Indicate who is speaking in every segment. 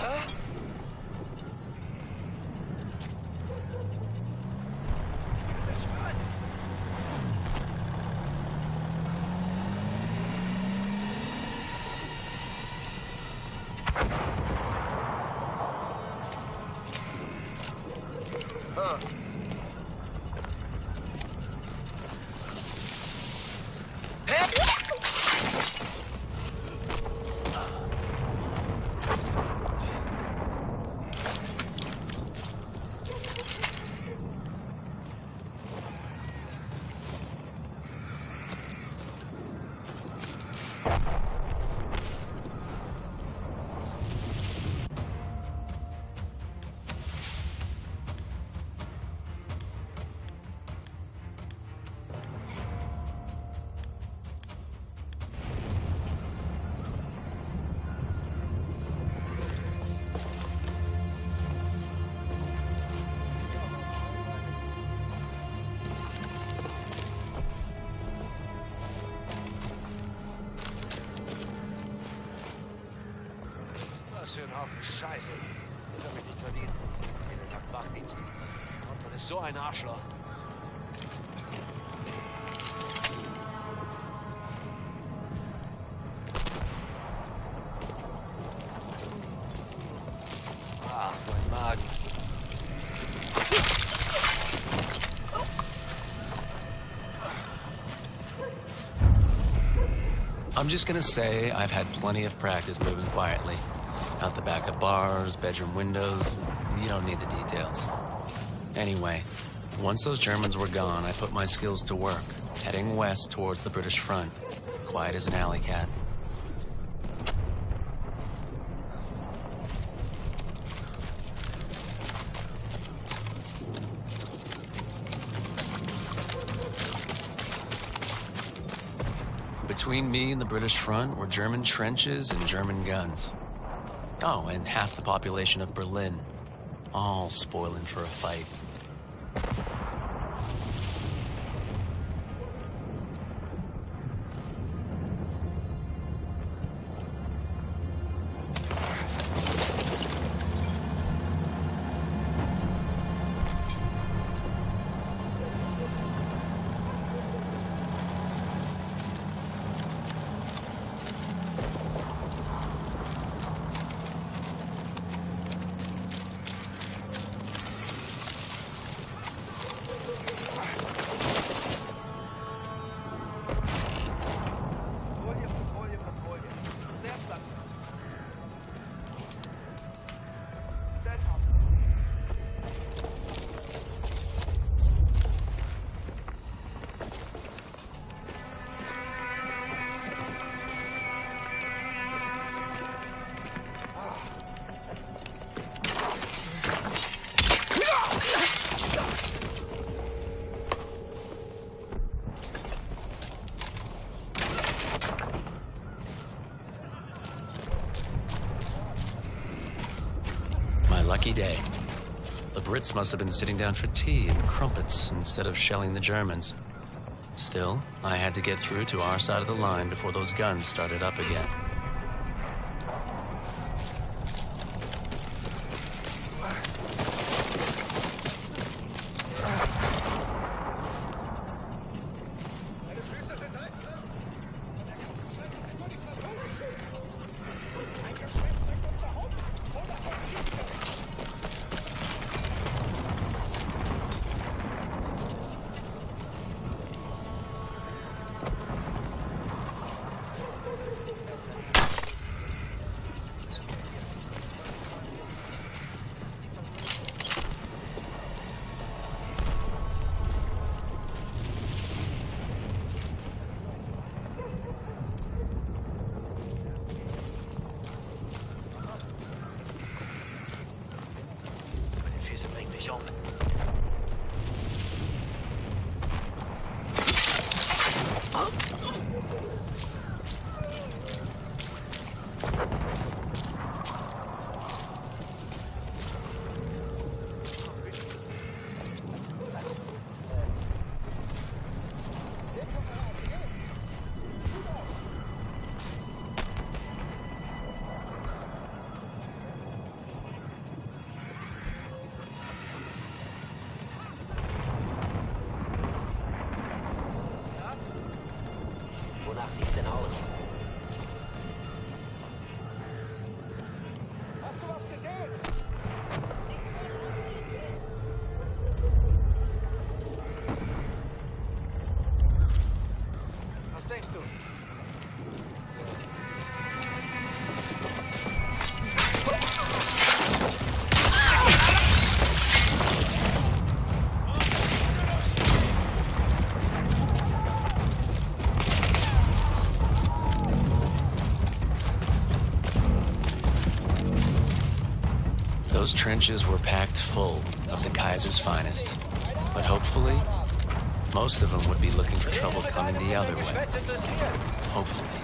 Speaker 1: Was Haufen Scheiße. Das hab ich nicht verdient. Jede Nacht Wachdienst. Ist so ein Arschloch.
Speaker 2: I'm just gonna say I've had plenty of practice moving quietly. Out the back of bars, bedroom windows. You don't need the details. Anyway, once those Germans were gone, I put my skills to work, heading west towards the British front. Quiet as an alley cat. Between me and the British front were German trenches and German guns. Oh, and half the population of Berlin. All spoiling for a fight. Day. The Brits must have been sitting down for tea and crumpets instead of shelling the Germans. Still, I had to get through to our side of the line before those guns started up again.
Speaker 3: Wonach
Speaker 2: Those trenches were packed full of the Kaiser's finest. But hopefully, most of them would be looking for trouble coming the other way. Hopefully.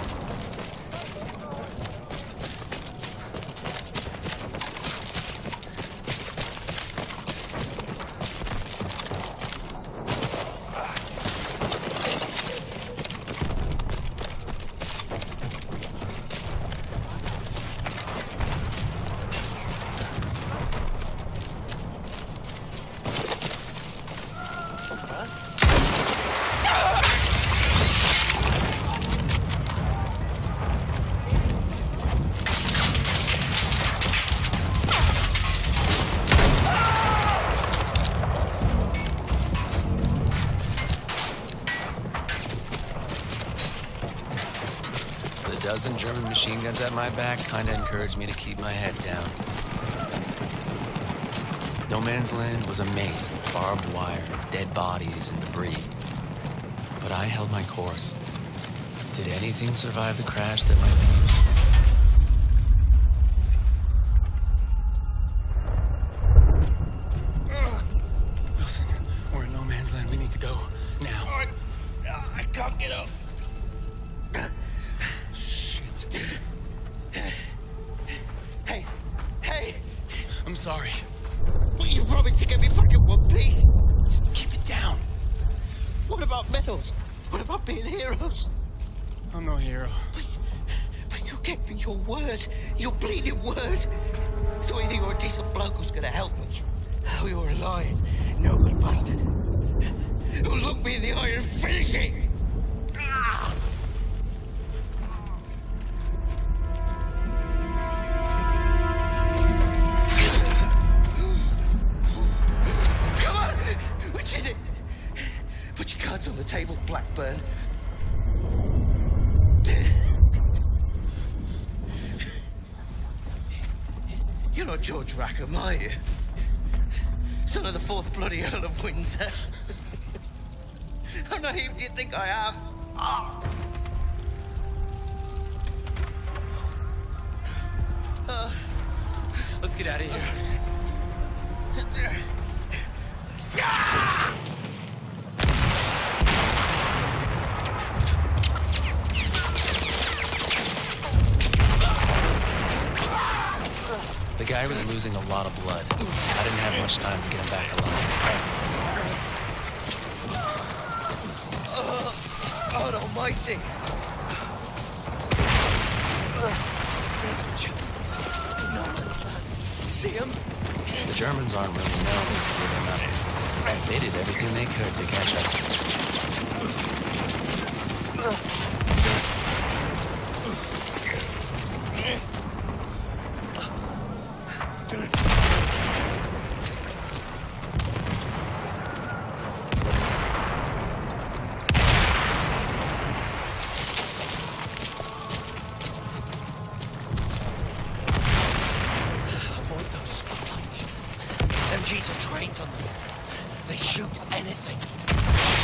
Speaker 2: Dozen German machine guns at my back kinda encouraged me to keep my head down. No Man's Land was a maze of barbed wire, dead bodies, and debris. But I held my course. Did anything survive the crash that might be useful?
Speaker 4: Will you promise to get me back in one piece?
Speaker 2: Just keep it down.
Speaker 4: What about medals? What about being heroes?
Speaker 2: I'm no hero.
Speaker 4: But you gave me your word, your bleeding word. So either you're a decent bloke who's gonna help me, or you're a lying, no good bastard who'll look me in the eye and finish it. You're not George Rackham, are you? Son of the fourth bloody Earl of Windsor. How naive do you think I am? Ah!
Speaker 2: Let's get out of here. Guy was losing a lot of blood. I didn't have much time to get him back alive.
Speaker 4: God almighty! No man's land. See him?
Speaker 2: The Germans aren't really known for giving up. They did everything they could to catch us.
Speaker 4: MGs are trained on them. They shoot anything.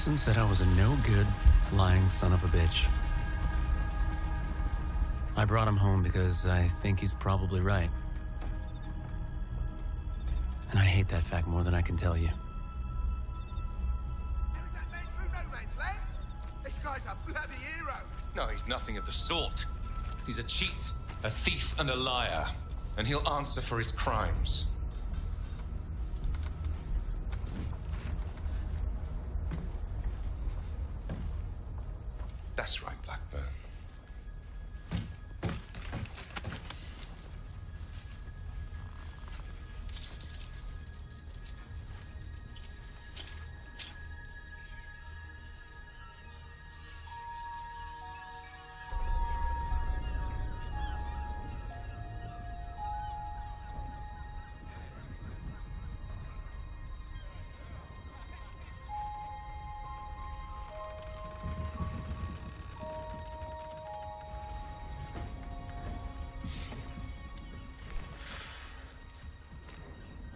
Speaker 2: Wilson said I was a no good, lying son of a bitch. I brought him home because I think he's probably right. And I hate that fact more than I can tell you.
Speaker 5: Carried that man through no man's land? This guy's a bloody hero.
Speaker 3: No, he's nothing of the sort. He's a cheat, a thief, and a liar. And he'll answer for his crimes. That's right,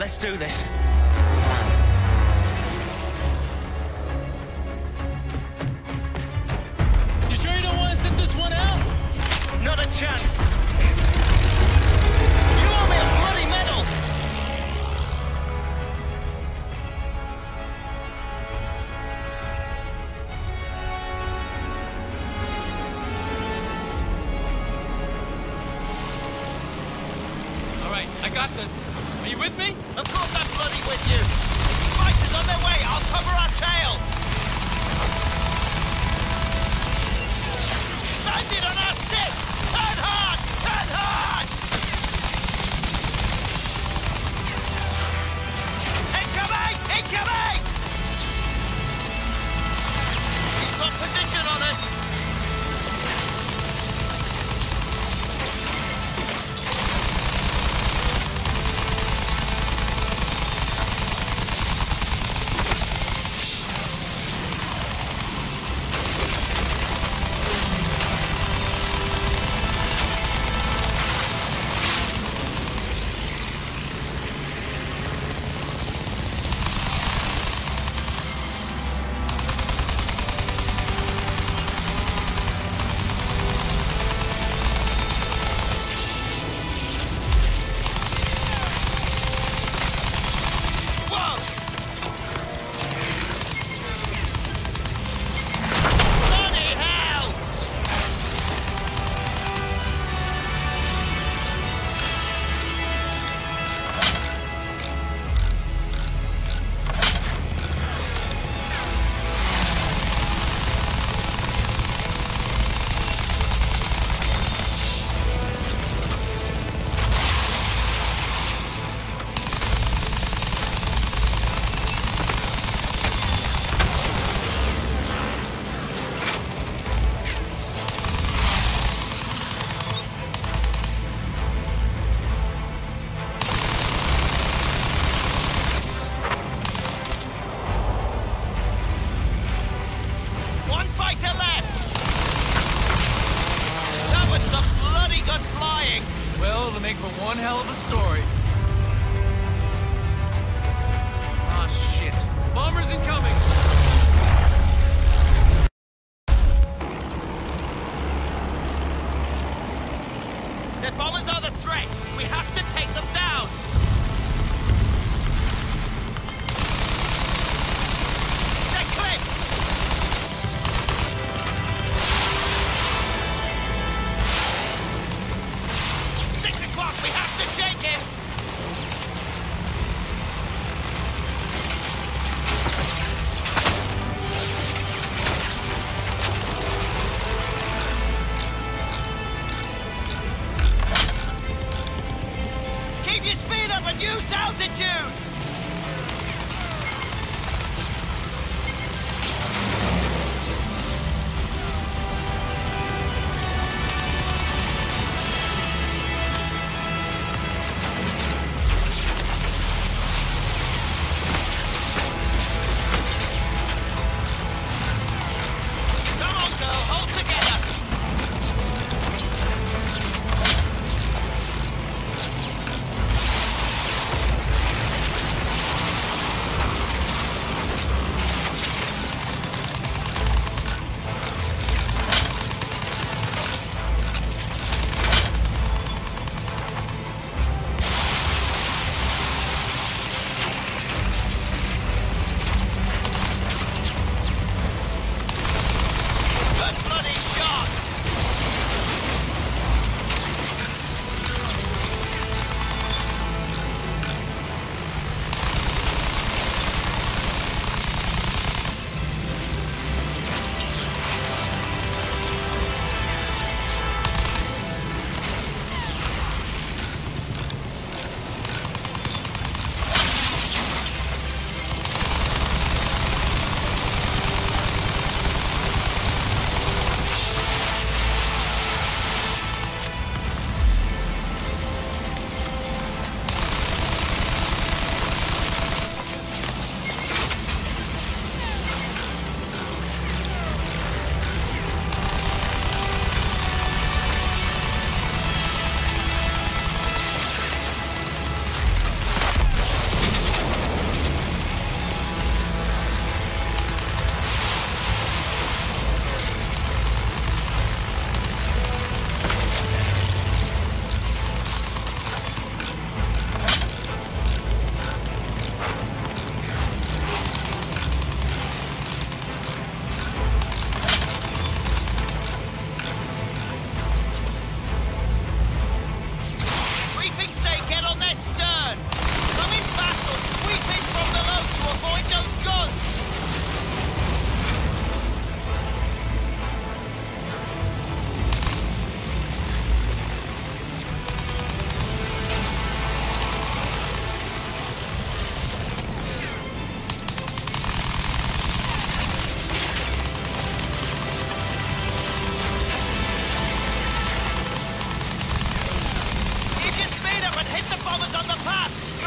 Speaker 4: Let's do this.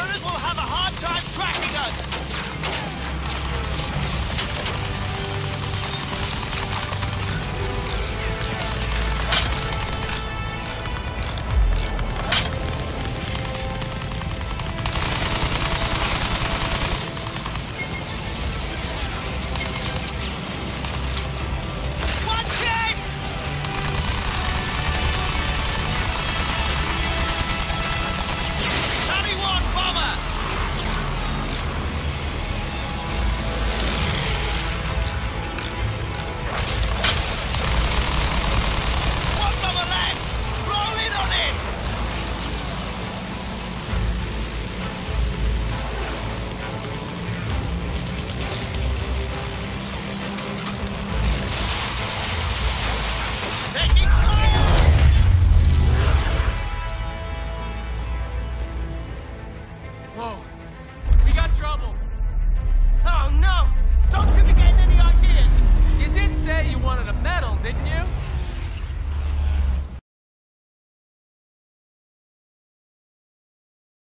Speaker 2: Marauders will
Speaker 4: have a hard time tracking us!